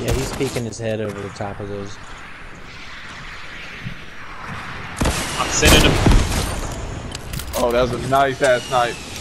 Yeah, he's peeking his head over the top of those. I'm sending him. Oh, that was a nice ass knife.